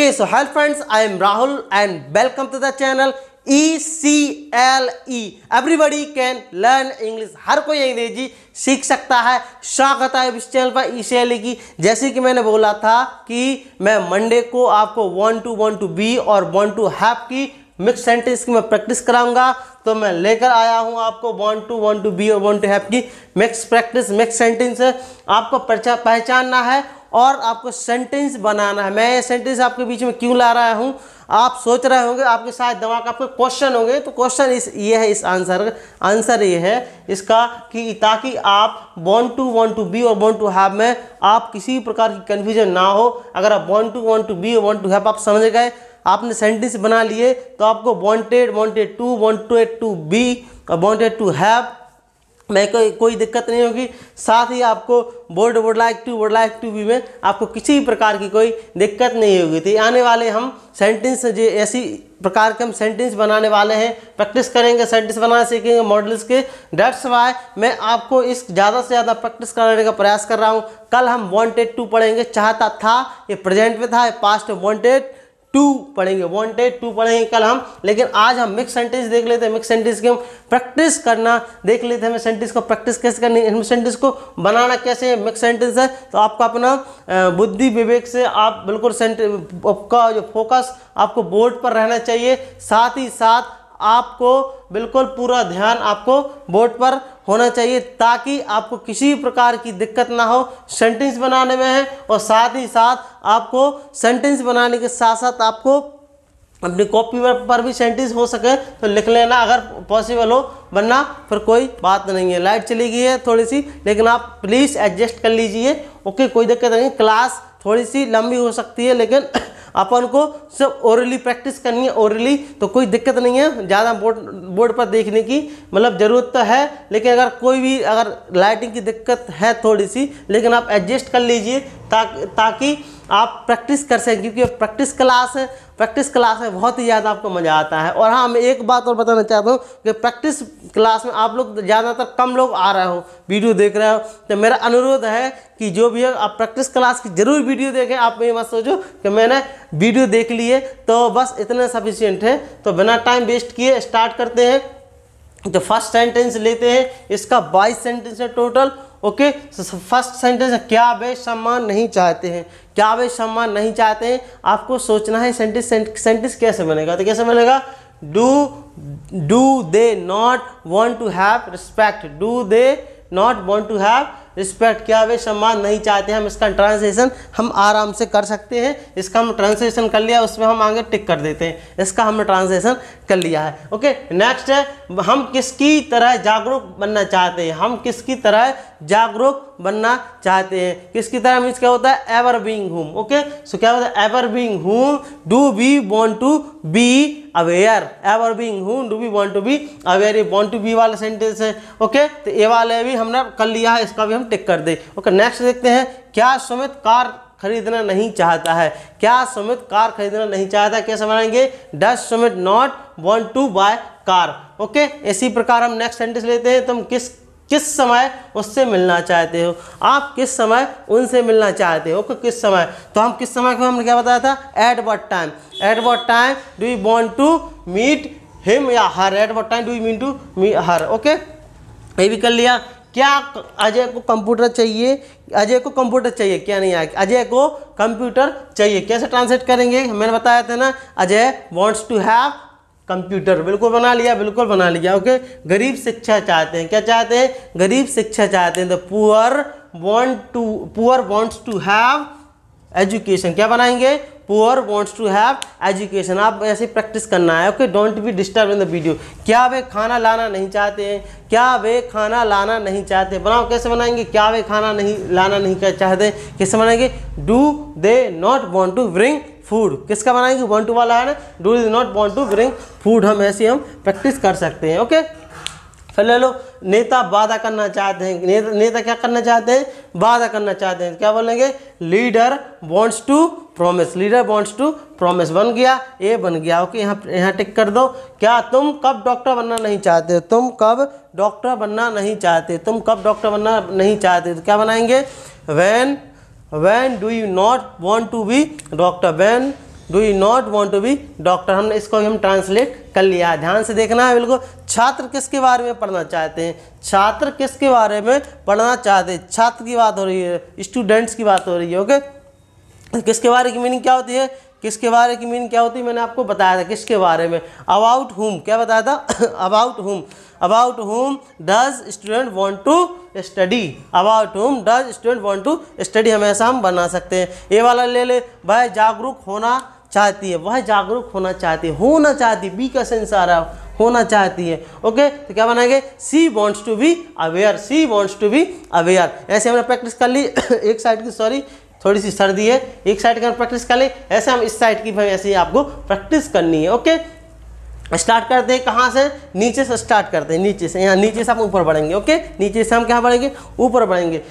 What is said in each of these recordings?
Okay so hello friends I am Rahul and welcome to the channel E C L E everybody can learn English हर कोई अंग्रेज़ी सीख सकता है। स्वागत है इस चैनल पर ई सी एल ई की। जैसे कि मैंने बोला था कि मैं मंडे को आपको one two one to be और वन टू हैफ की मिक्स सेंटेंस की मैं प्रैक्टिस कराऊँगा। तो मैं लेकर आया हूँ आपको one two one two be और वन टू हैव की मिक्स प्रैक्टिस मिक्स सेंटेंस है आपको पहचानना है और आपको सेंटेंस बनाना है। मैं ये सेंटेंस आपके बीच में क्यों ला रहा हूँ? आप सोच रहे होंगे, आपके साथ दिमाग आपके क्वेश्चन होंगे तो क्वेश्चन इस ये है इस आंसर आंसर ये है इसका कि ताकि आप one two one two be और वन टू हैव में आप किसी प्रकार की कन्फ्यूज़न ना हो। अगर आप one two one two be और वन टू हैव आप समझ गए आपने सेंटेंस बना लिए तो आपको wanted wanted to wanted to be और टू हैव में कोई कोई दिक्कत नहीं होगी। साथ ही आपको board would like to would like to be में आपको किसी भी प्रकार की कोई दिक्कत नहीं होगी। तो आने वाले हम सेंटेंस जो ऐसी प्रकार के हम सेंटेंस बनाने वाले हैं प्रैक्टिस करेंगे सेंटेंस बनाना सीखेंगे मॉडल्स के। डेट्स वाई मैं आपको इस ज़्यादा से ज़्यादा प्रैक्टिस कराने का प्रयास कर रहा हूँ। कल हम वॉन्टेड टू पढ़ेंगे, चाहता था, ये प्रेजेंट में था, ये पास्ट वॉन्टेड टू पढ़ेंगे वॉन्टेड टू पढ़ेंगे, कल हम, लेकिन आज हम मिक्स सेंटेंस देख लेते हैं मिक्स सेंटेंस की हम प्रैक्टिस करना देख लेते हैं हमें सेंटेंस को प्रैक्टिस कैसे करनी है सेंटेंस को बनाना कैसे है मिक्स सेंटेंस है तो आपका अपना बुद्धि विवेक से आप बिल्कुल सेंटेंस आपका जो फोकस आपको बोर्ड पर रहना चाहिए, साथ ही साथ आपको बिल्कुल पूरा ध्यान आपको बोर्ड पर होना चाहिए ताकि आपको किसी प्रकार की दिक्कत ना हो सेंटेंस बनाने में है और साथ ही साथ आपको सेंटेंस बनाने के साथ साथ आपको अपनी कॉपी पर भी सेंटेंस हो सके तो लिख लेना अगर पॉसिबल हो, वरना फिर कोई बात नहीं है। लाइट चली गई है थोड़ी सी लेकिन आप प्लीज़ एडजस्ट कर लीजिए। ओके कोई दिक्कत नहीं क्लास थोड़ी सी लंबी हो सकती है, लेकिन अपन को सब ओरली प्रैक्टिस करनी है ओरली तो कोई दिक्कत नहीं है। ज़्यादा बोर्ड बोर्ड पर देखने की मतलब ज़रूरत तो है, लेकिन अगर कोई भी, अगर लाइटिंग की दिक्कत है थोड़ी सी, लेकिन आप एडजस्ट कर लीजिए ताकि ताकि आप प्रैक्टिस कर सकें, क्योंकि प्रैक्टिस क्लास है, प्रैक्टिस क्लास में बहुत ही ज़्यादा आपको मज़ा आता है। और हाँ मैं एक बात और बताना चाहता हूँ कि प्रैक्टिस क्लास में आप लोग ज़्यादातर कम लोग आ रहे हो, वीडियो देख रहे हो। तो मेरा अनुरोध है कि जो भी है, आप प्रैक्टिस क्लास की ज़रूर वीडियो देखें। आप ये मत सोचो कि मैंने वीडियो देख लिए तो बस इतने सफिशियंट है। तो बिना टाइम वेस्ट किए स्टार्ट करते हैं। तो फ़र्स्ट सेंटेंस लेते हैं, इसका बाईस सेंटेंस है टोटल ओके? फ़र्स्ट सेंटेंस क्या वे सम्मान नहीं चाहते हैं? क्या वे सम्मान नहीं चाहते हैं? आपको सोचना है सेंटेंस सेंटेंस कैसे बनेगा? तो कैसे बनेगा? Do do they not want to have respect do they not want to have respect क्या वे सम्मान नहीं चाहते? हम इसका ट्रांसलेशन हम आराम से कर सकते हैं। इसका हम ट्रांसलेशन कर लिया, उसमें हम आगे टिक कर देते हैं। इसका हमने ट्रांसलेशन कर लिया है। ओके नेक्स्ट है, हम किसकी तरह जागरूक बनना चाहते हैं? हम किसकी तरह जागरूक बनना चाहते हैं। किसकी तरह मीन्स क्या होता है? Ever being whom okay so क्या होता है? Ever being whom do we want to be aware ever being whom do we want to be aware ये वॉन्ट टू बी वाला सेंटेंस है ओके तो ये वाले भी हमने कर लिया है, इसका भी हम टिक कर दे। ओके नेक्स्ट देखते हैं, क्या सुमित कार खरीदना नहीं चाहता है? क्या सुमित कार खरीदना नहीं चाहता कैसे बनाएँगे? Does Sumit not want to buy car okay इसी प्रकार हम नेक्स्ट सेंटेंस लेते हैं तुम किस किस समय उससे मिलना चाहते हो? आप किस समय उनसे मिलना चाहते हो? किस समय? तो हम किस समय को हमने क्या बताया था? At what time at what time do you want to meet him या her at what time do you mean to me her okay ये भी कर लिया। क्या अजय को कंप्यूटर चाहिए? अजय को कंप्यूटर चाहिए? क्या नहीं आया? अजय को कंप्यूटर चाहिए। कैसे ट्रांसलेट करेंगे? मैंने बताया था ना, Ajay wants to have computer. बिल्कुल बना लिया, बिल्कुल बना लिया। ओके? गरीब शिक्षा चाहते हैं। क्या चाहते हैं? गरीब शिक्षा चाहते हैं। The poor want to poor wants to have education क्या बनाएँगे? Poor wants to have education आप ऐसे प्रैक्टिस करना है। Okay? Don't be disturb in the video क्या वे खाना लाना नहीं चाहते हैं? क्या वे खाना लाना नहीं चाहते? बनाओ, कैसे बनाएँगे? क्या वे खाना नहीं, लाना नहीं चाहते? कैसे बनाएँगे? Do they not want to bring food किसका बनाएँगे वन टू वाला है ना? Do is not want to bring food हम ऐसे हम प्रैक्टिस कर सकते हैं ओके फिर ले लो नेता वादा करना चाहते हैं। नेता, नेता क्या करना चाहते हैं? वादा करना चाहते हैं। क्या बोलेंगे? Leader wants to promise leader wants to promise बन गया ए बन गया। ओके यहाँ यहाँ टिक कर दो। क्या तुम कब डॉक्टर बनना नहीं चाहते? तुम कब डॉक्टर बनना नहीं चाहते? तुम कब डॉक्टर बनना नहीं चाहते? तो क्या बनाएँगे? When when do you not want to be doctor when do you not want to be doctor हमने इसको हम ट्रांसलेट कर लिया। ध्यान से देखना है बिल्कुल। छात्र किसके बारे में पढ़ना चाहते हैं? छात्र किसके बारे में पढ़ना चाहते हैं? छात्र की बात हो रही है स्टूडेंट्स की बात हो रही है ओके किसके बारे की मीनिंग क्या होती है? किसके बारे की मीनिंग क्या होती है? मैंने आपको बताया था किसके बारे में। अबाउट हुम क्या बताया था? About whom about whom does student want to study about whom does student want to study हमेशा हम बना सकते हैं। ये वाला ले ले। वह जागरूक होना चाहती है। वह जागरूक होना चाहती है। होना चाहती। बी का सेंस आ रहा है। होना चाहती है। ओके तो क्या बनाएँगे? She wants to be aware she wants to be aware ऐसे हमने प्रैक्टिस कर ली। एक साइड की सॉरी थोड़ी सी सर्दी है। एक साइड का प्रैक्टिस कर ले। ऐसे हम इस साइड की भाई ऐसे ही आपको प्रैक्टिस करनी है। ओके स्टार्ट करते हैं कहाँ से? नीचे से स्टार्ट करते हैं नीचे से। यहाँ नीचे से हम ऊपर बढ़ेंगे ओके नीचे से हम क्या बढ़ेंगे? ऊपर बढ़ेंगे।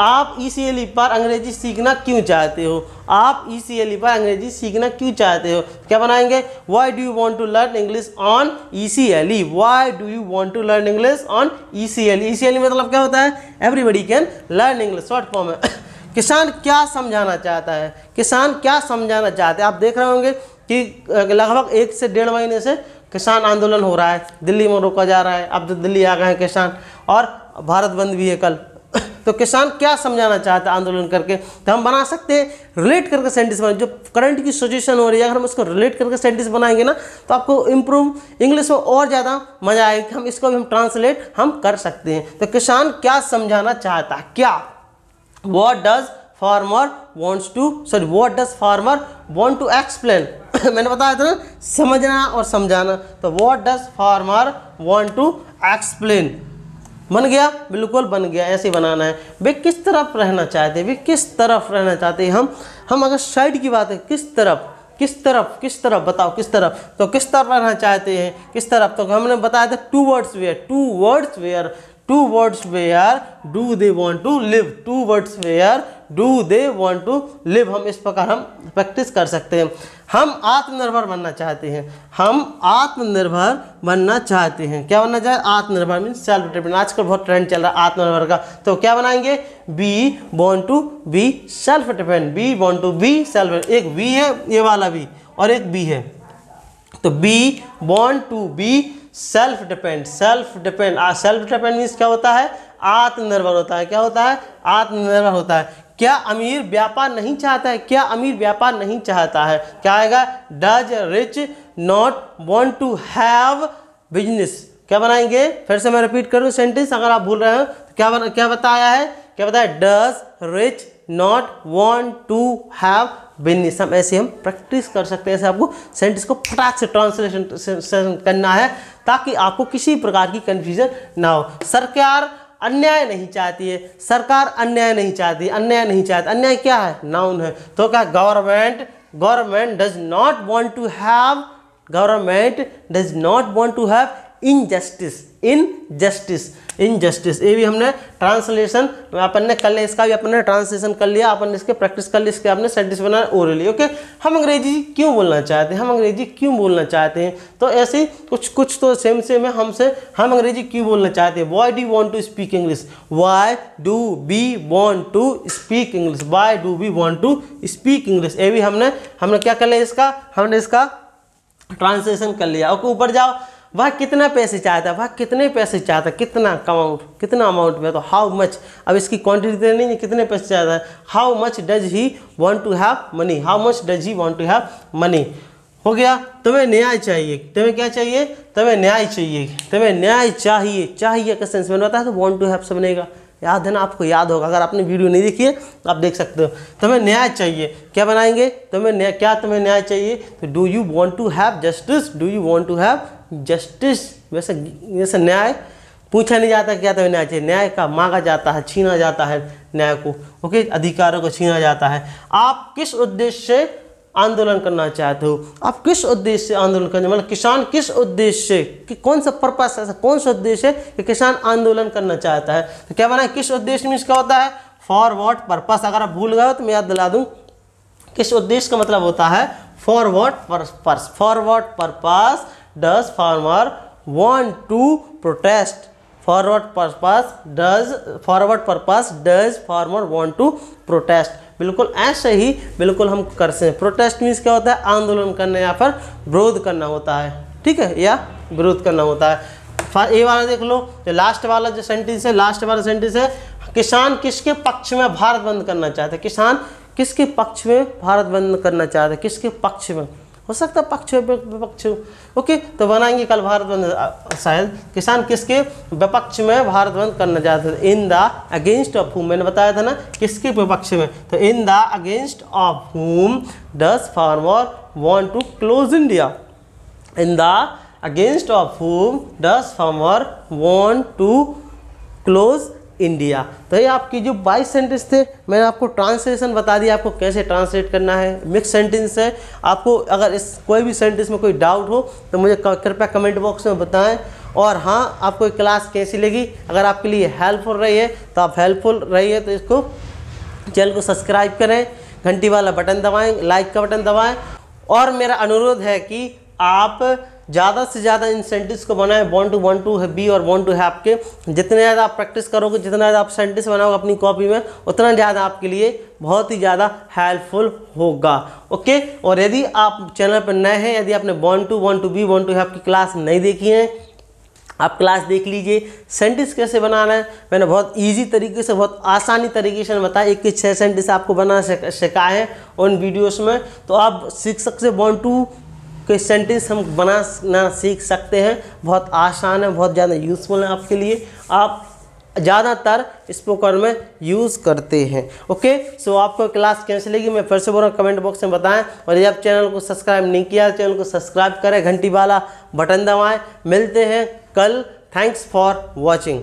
आप ई e पर अंग्रेज़ी सीखना क्यों चाहते हो? आप ई e पर अंग्रेज़ी सीखना क्यों चाहते हो? क्या बनाएँगे? Why do you want to learn English on E C L E why do you want to learn English on E C L E C L मतलब क्या होता है? Everybody can learn English short form है। किसान क्या समझाना चाहता है? किसान क्या समझाना चाहते हैं? आप देख रहे होंगे कि लगभग एक से डेढ़ महीने से किसान आंदोलन हो रहा है। दिल्ली में रोका जा रहा है। अब तो दिल्ली आ गए हैं किसान। और भारत बंद भी है कल। तो किसान क्या समझाना चाहता है आंदोलन करके? तो हम बना सकते हैं रिलेट करके सेंटेंस बनाए जो करंट की सिचुएशन हो रही है, अगर हम उसको रिलेट करके सेंटेंस बनाएँगे ना तो आपको इम्प्रूव इंग्लिश में और ज़्यादा मज़ा आएगा। हम इसको भी हम ट्रांसलेट हम कर सकते हैं। तो किसान क्या समझाना चाहता है? क्या? What does farmer wants to, sorry, what does farmer want to explain? मैंने बताया था ना, समझना और समझाना। तो what does farmer want to explain? बन गया? बिल्कुल बन गया। ऐसे बनाना है। वे किस तरफ़ रहना चाहते हैं? वे किस तरफ़ रहना चाहते हैं? हम हम अगर साइड की बात है किस तरफ़? किस तरफ़? किस तरफ़? बताओ, किस तरफ़? तो किस तरफ़ रहना चाहते हैं? किस तरफ़? तो हमने बताया था two words where two words where two words where do they want to live two words where do they want to live हम इस प्रकार हम प्रैक्टिस कर सकते हैं। हम आत्मनिर्भर बनना चाहते हैं। हम आत्मनिर्भर बनना चाहते हैं। क्या बनना चाहते आत्मनिर्भर मीन सेल्फ डिपेंडेंट आजकल बहुत ट्रेंड चल रहा है आत्मनिर्भर का। तो क्या बनाएँगे? Be want to be self depend be want to be self एक बी है, ये वाला बी और एक बी है। तो be want to be self depend self depend self depend means क्या होता है? आत्मनिर्भर होता है। क्या होता है? आत्मनिर्भर होता है। क्या अमीर व्यापार नहीं चाहता है? क्या अमीर व्यापार नहीं चाहता है? क्या आएगा? Does rich not want to have business क्या बनाएँगे? फिर से मैं रिपीट करूँ सेंटेंस अगर आप भूल रहे हो तो क्या बना, क्या बताया है? क्या बताया? Does rich not want to have business हम ऐसे हम प्रैक्टिस कर सकते हैं। ऐसे आपको सेंटेंस को फटाक से ट्रांसलेशन करना है, ताकि आपको किसी प्रकार की कन्फ्यूज़न ना हो। सरकार अन्याय नहीं चाहती है। सरकार अन्याय नहीं चाहती, अन्याय नहीं चाहती। अन्याय क्या है? नाउन है। तो क्या government government does not want to have government does not want to have injustice injustice injustice ये भी हमने ट्रांसलेशन अपन ने कर लिया, इसका भी अपन ने ट्रांसलेशन कर लिया, अपन ने इसके प्रैक्टिस कर लिया, इसके आपने सेंटेंस बनाया ओरली ओके हम अंग्रेज़ी क्यों बोलना चाहते हैं? हम अंग्रेज़ी क्यों बोलना चाहते हैं? तो ऐसे ही कुछ कुछ तो सेम सेम है हमसे। हम अंग्रेज़ी क्यों बोलना चाहते हैं? Why do want to speak English why do be want to speak English why do be want to speak English ये भी हमने हमने क्या कर लिया इसका? हमने इसका ट्रांसलेशन कर लिया। ओके ऊपर जाओ। वह, कितना पैसे चाहता है? वह, कितने पैसे चाहता है? कितना अमाउंट कितना अमाउंट में? तो हाउ मच अब इसकी क्वांटिटी नहीं है, कितने पैसे चाहता है? How much does he want to have money how much does he want to have money हो गया? तुम्हें न्याय चाहिए। तुम्हें क्या चाहिए? तुम्हें न्याय चाहिए। तुम्हें न्याय चाहिए। चाहिए का सेंस बताया तो वॉन्ट टू हैव सब बनेगा याद है ना, आपको याद होगा। अगर आपने वीडियो नहीं देखी है तो आप देख सकते हो। तुम्हें न्याय चाहिए। क्या बनाएँगे? तुम्हें न्याय क्या तुम्हें न्याय चाहिए? तो do you want to have justice do you want to have justice वैसे जैसे न्याय पूछा नहीं जाता क्या तुम्हें न्याय चाहिए। न्याय का मांगा जाता है, छीना जाता है न्याय को। ओके? अधिकारों को छीना जाता है। आप किस उद्देश्य से आंदोलन करना चाहते हो? आप किस उद्देश्य से आंदोलन करने मतलब किसान किस उद्देश्य से कि कौन सा पर्पस ऐसा कौन सा उद्देश्य है कि किसान आंदोलन करना चाहता है? तो क्या बना किस उद्देश्य में इसका होता है? फॉर वॉट पर्पस अगर आप भूल गए हो तो मैं याद दिला दूँ। किस उद्देश्य का मतलब होता है? For what purpose for what purpose does farmer want to protest forward purpose does forward purpose does farmer want to protest बिल्कुल ऐसे ही बिल्कुल हम कर सकते प्रोटेस्ट मीन्स क्या होता है? आंदोलन करना या फिर विरोध करना होता है। ठीक है? या विरोध करना होता है। ये वाला देख लो, जो लास्ट वाला जो सेंटेंस है लास्ट वाला सेंटेंस है, किसान किसके पक्ष में भारत बंद करना चाहते हैं? किसान किसके पक्ष में भारत बंद करना चाहते हैं? किसके पक्ष में? हो सकता है पक्ष विपक्ष ओके तो बनाएँगे कल भारत बंद शायद किसान किसके विपक्ष में भारत बंद करना चाहते थे? इन द अगेंस्ट ऑफ़ हुम मैंने बताया था ना, किसके विपक्ष में? तो इन the against of whom does farmer want to close India in the against of whom does farmer want to close India. तो ये आपकी जो बाईस सेंटेंस थे, मैंने आपको ट्रांसलेशन बता दिया, आपको कैसे ट्रांसलेट करना है। मिक्स सेंटेंस है। आपको अगर इस कोई भी सेंटेंस में कोई डाउट हो तो मुझे कृपया कमेंट बॉक्स में बताएँ। और हाँ आपको क्लास कैसी लगी? अगर आपके लिए हेल्पफुल रही है तो आप हेल्पफुल रही है तो इसको चैनल को सब्सक्राइब करें। घंटी वाला बटन दबाएँ लाइक का बटन दबाएँ। और मेरा अनुरोध है कि आप ज़्यादा से ज़्यादा इन सेंटेंस को बनाएँ one two one two be और वन टू हैव के। जितने ज़्यादा आप प्रैक्टिस करोगे, जितना ज़्यादा आप सेंटेंस बनाओगे अपनी कॉपी में, उतना ज़्यादा आपके लिए बहुत ही ज़्यादा हेल्पफुल होगा। ओके और यदि आप चैनल पर नए हैं, यदि आपने one two one two be one two have की क्लास नहीं देखी है, आप क्लास देख लीजिए। सेंटेंस कैसे बनाना है? मैंने बहुत इजी तरीके से, बहुत आसानी तरीके से बताया। एक के छः सेंटेंस आपको बनाना सिखाए हैं उन वीडियोस में। तो आप सीख से वन टू के सेंटेंस हम बनाना सीख सकते हैं। बहुत आसान है, बहुत ज़्यादा यूज़फुल है आपके लिए। आप ज़्यादातर स्पोकर में यूज़ करते हैं ओके सो आपको क्लास कैसे लगी मैं फिर से बोल रहा हूँ कमेंट बॉक्स में बताएँ। और यदि आप चैनल को सब्सक्राइब नहीं किया चैनल को सब्सक्राइब करें, घंटी वाला बटन दबाएँ। मिलते हैं कल। Thanks for watching